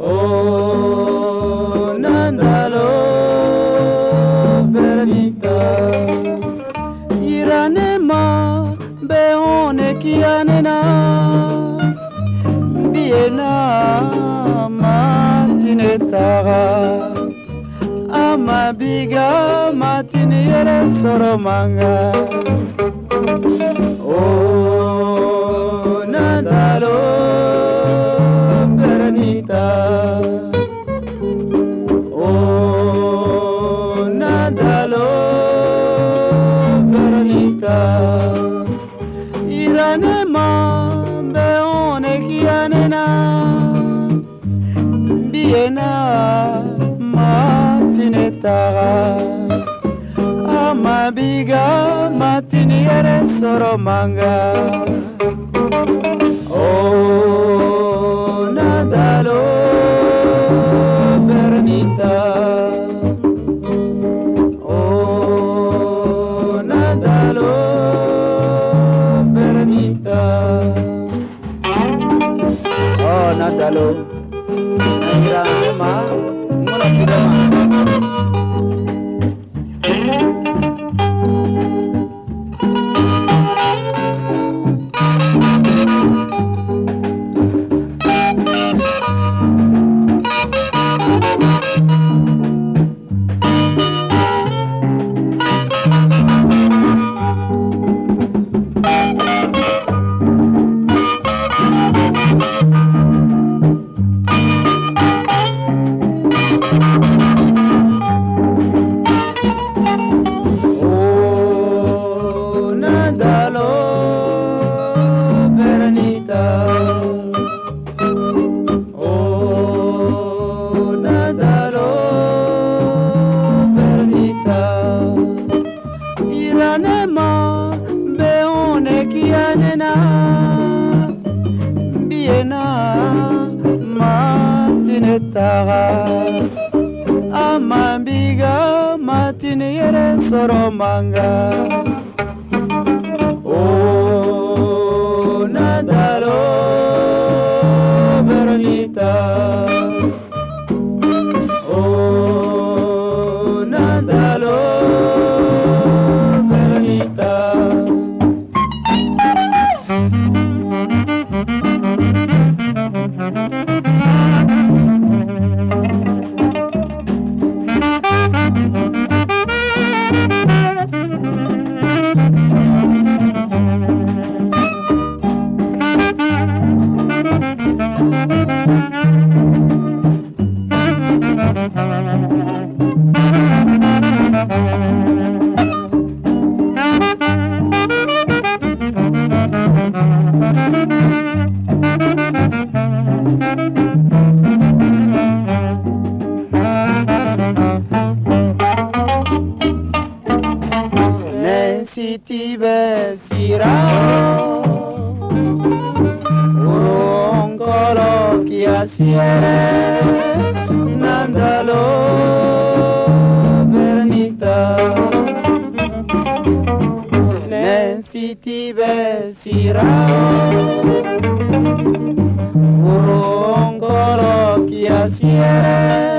Oh, Nandalo, Bernita. Iranema, Beone Kianena. Biena, Matinetara. Amabiga, Matiniere Soromanga. Oh, tiena matinetara amabiga matini ere soromanga. Oh nadalo bernita. Oh, Nadalo. tirama, mano tirama. Iranema, Beone Kianena. Biena, Matinetara. Amambiga, Matiniere Soromanga. Nensitibe sirao siere nandalo bernita. Nensiti be sirao uronkoro kia siere